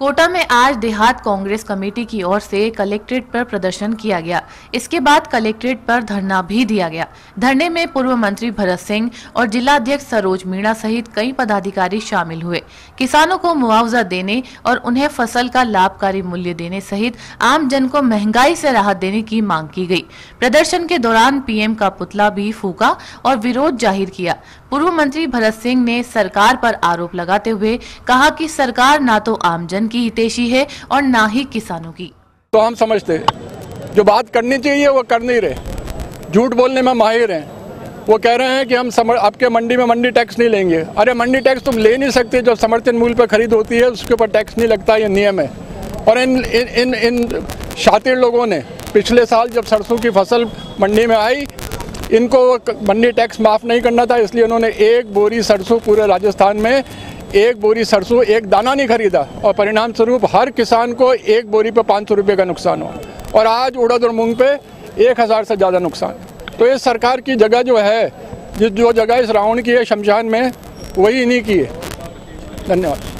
कोटा में आज देहात कांग्रेस कमेटी की ओर से कलेक्ट्रेट पर प्रदर्शन किया गया। इसके बाद कलेक्ट्रेट पर धरना भी दिया गया। धरने में पूर्व मंत्री भरत सिंह और जिला अध्यक्ष सरोज मीणा सहित कई पदाधिकारी शामिल हुए। किसानों को मुआवजा देने और उन्हें फ़सल का लाभकारी मूल्य देने सहित आम जन को महँगाई से राहत देने की मांग की गई। प्रदर्शन के दौरान पीएम का पुतला भी फूका और विरोध ज़ाहिर किया। पूर्व मंत्री भरत सिंह ने सरकार पर आरोप लगाते हुए कहा कि सरकार न तो आमजन की हितेशी है और न ही किसानों की। तो हम समझते जो बात करनी चाहिए वो कर नहीं रहे। झूठ बोलने में माहिर हैं। वो कह रहे हैं कि हम समर, आपके मंडी में मंडी टैक्स नहीं लेंगे। अरे मंडी टैक्स तुम ले नहीं सकते जो समर्थन मूल्य पर खरीद होती है उसके ऊपर टैक्स नहीं लगता ये नियम है। और इन इन इन, इन शातिर लोगों ने पिछले साल जब सरसों की फ़सल मंडी में आई इनको मंडी टैक्स माफ़ नहीं करना था इसलिए उन्होंने एक बोरी सरसों पूरे राजस्थान में एक बोरी सरसों, एक दाना नहीं खरीदा और परिणाम स्वरूप हर किसान को एक बोरी पर पाँच सौ रुपये का नुकसान हुआ। और आज उड़द और मूंग पे एक हज़ार से ज़्यादा नुकसान। तो इस सरकार की जगह जो है, जिस जो जगह इस राउंड की है, शमशान में, वही इन्हीं की है। धन्यवाद।